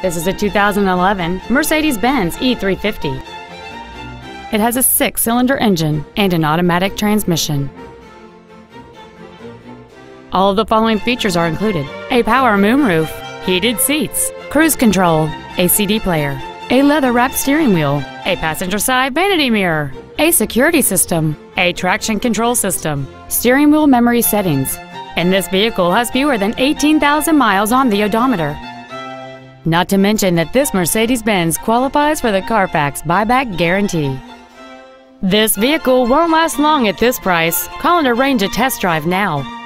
This is a 2011 Mercedes-Benz E350. It has a six-cylinder engine and an automatic transmission. All of the following features are included. A power moonroof, heated seats, cruise control, a CD player, a leather-wrapped steering wheel, a passenger side vanity mirror, a security system, a traction control system, steering wheel memory settings, and this vehicle has fewer than 18,000 miles on the odometer. Not to mention that this Mercedes-Benz qualifies for the Carfax buyback guarantee. This vehicle won't last long at this price. Call and arrange a test drive now.